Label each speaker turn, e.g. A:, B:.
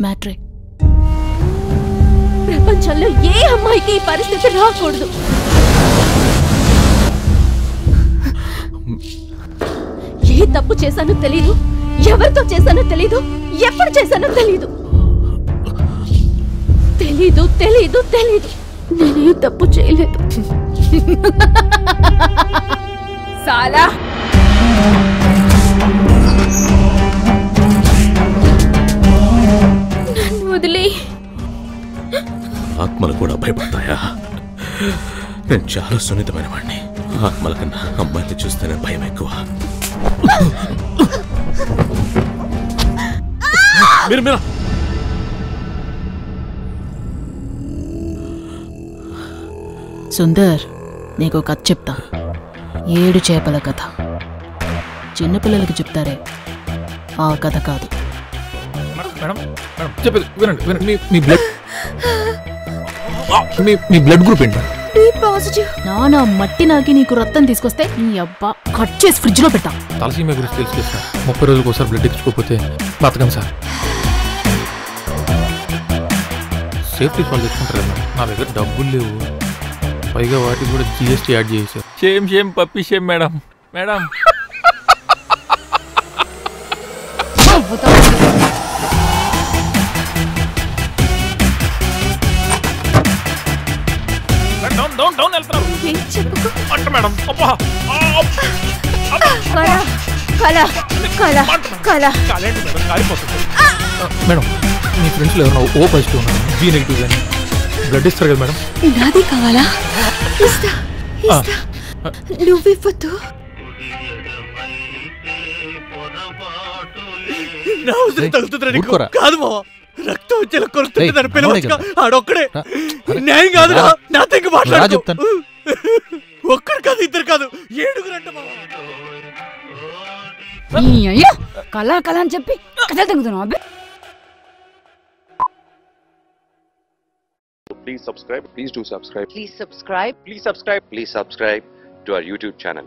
A: మ్యాటరే
B: ప్రపంచంలో ఏ అమ్మాయికి ఈ పరిస్థితి రాకూడదు? ఏ తప్పు చేశానో తెలీదు ఎవరితో చేశానో తెలీదు ఎప్పుడు చేశానో తెలీదు. తెలీదు తెలీదు తెలీదు. నేనే తప్పు చేయలేదు.
C: సాలా!
B: వదిలే
D: ఆత్మలు కూడా భయపడతాయా? నేను చాలా సున్నితమైన వాడిని ఆత్మల కన్నా అమ్మాయిని చూస్తేనే భయం ఎక్కువ. మీరు మీరు.
A: సుందర్ నీకు కథ చెప్తా. ఏడు చేపల కథ. చిన్నపిల్లలకి చెప్తారే ఆ కథ కాదు.
E: మేడం మేడం చెప్పేది వినండి వినండి. మీ మీ బ్లడ్ మీ మీ బ్లడ్ గ్రూప్ ఏంటి?
B: పాజిటివ్
A: నానా మట్టి నాకి నీకు రక్తం తీసుకొస్తే నీ అబ్బా కట్ చేసి ఫ్రిడ్జ్లో పెట్టా
E: తలసీమ గురించి తెలుసు సార్ ముప్పై రోజులకు ఒకసారి బ్లడ్ ఇచ్చుకోకపోతే బతకం సార్. సేఫ్టీ తెచ్చుకుంటారు కదా నా దగ్గర డబ్బులు లేవు. పైగా వాటికి కూడా జిఎస్టీ యాడ్ చేశారు. Shame shame puppy shame madam madam down down down
B: చెప్పుకో?
E: అంట మేడం. అబ్బా. మేడం మీ ఫ్రెండ్స్లో ఎవరైనా ఓ పాజిటివ్ ఉన్నారు? బి నెగిటివ్ కానీ బ్లడ్ ఇస్తారు కదా మేడం.
B: నాది కావాలా? ఇస్తా ఇస్తా. నువ్వు ఇవ్వద్దు.
F: నా అవసరం తగ్గుతుందిరా నీకు.
E: ఊరుకోరా.
F: కాదు మావా. రక్తం వచ్చేలా కొలుస్తుంటే దాన్ని పిలవచ్చుగా ఆడొక్కడే న్యాయం కాదురా. నాతో ఇంక మాట్లాడు
E: చెప్తాను.
F: ఒక్కడు కాదు ఇద్దరు కాదు ఏడుగురు అంట
C: అయ్యా కళ కళ అని చెప్పి కథలు తెగుతున్నావు అబ్బే
G: Please subscribe. Please do subscribe.
H: Please subscribe.
G: Please subscribe. Please subscribe to our YouTube channel.